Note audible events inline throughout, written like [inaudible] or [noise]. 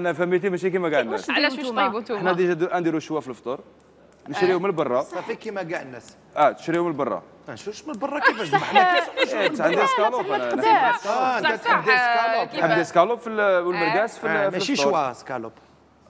أنا فهمتي ماشي كيما كاع الناس. علاش واش طيبوا حنا نتوما déjà دو- نديرو شوا في الفطور. نشريو من برا صافي كيما كاع الناس. آه تشريو من برا نشوش من برا كيفاش؟ ذبحنا إيه، عندي سكالوب أنا أنا بزاف آه انت صح، تحب صح، des escalopes كيف- نحب des escalopes في ال- والمرقاس في آه، ماشي. شوا سكالوب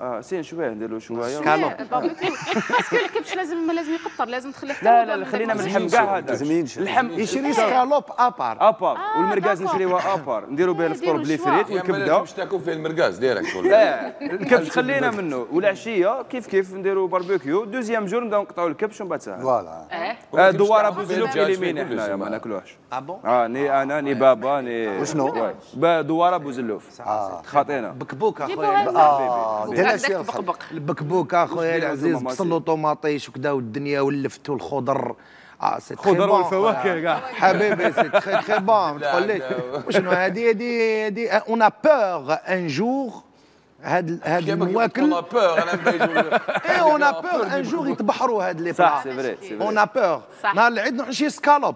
آه sinon شوية نديرو شوية. escalope barbecue parce que الكبش لازم لازم يقطر لازم تخليه حتى لا لا لا خلينا من اللحم كاع هذا لازم ينشف. اللحم يشري escalope à part. à part. والمرقاس d'accord. نشريوه à part. نديرو به الفطور ب les frites والكبده باش تاكل فيه المرقاز direct ولا لا [laughs] الكبش خلينا منه. والعشية كيف كيف نديرو barbecue. deuxième jour نبداو نقطعوا الكبش ومن بعد ساعة. voilà. آه، دوار فيه كلش حنايا ما ناكلوهش آه بون آه ني أنا ني بابا ني وشنو؟ أبو زلوف. خاطينا. بكبوك جيبوها الخضر بقبق. البكبوك اخويا العزيز زوما بصل وطوماطيش وكذا والدنيا واللفت والخضر. آه سي خضر والفواكه. كاع. حبيبي سي تخي تخي [laughs] بون لا، تقول لي لا. وشنو هذه هذه هذه اون ا بور ان جور هاد هاد المواكل كيما بور اي اون ا بور ان جور يطبحروا هاد لي صح بلا سي فري سي اون بور. نهار العيد نروح نشري سكالوب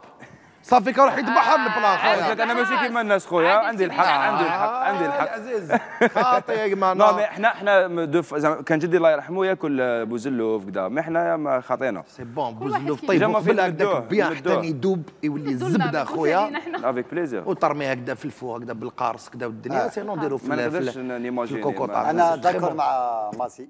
صافي كنروح يذبحها البلا خويا قلت لك أنا ماشي كيما الناس خويا. عندي. الحق عندي الحق عندي الحق. العزيز خاطي يا نو جماعة مي إحنا إحنا دوف زعما كان جدي الله يرحمه ياكل آه، بوزلوف كذا مي إحنا ما خاطينا سي بون بوزلوف. طيب ما فين هكذاك بيان حتى. يدوب يولي الزبدة خويا. حنا. افيك بليزير وترميه هكذا في الفوق هكذا بالقارص كذا والدنيا سينو نديرو في ما في في الكوكوطا ما- أنا ذكر مع ماسي.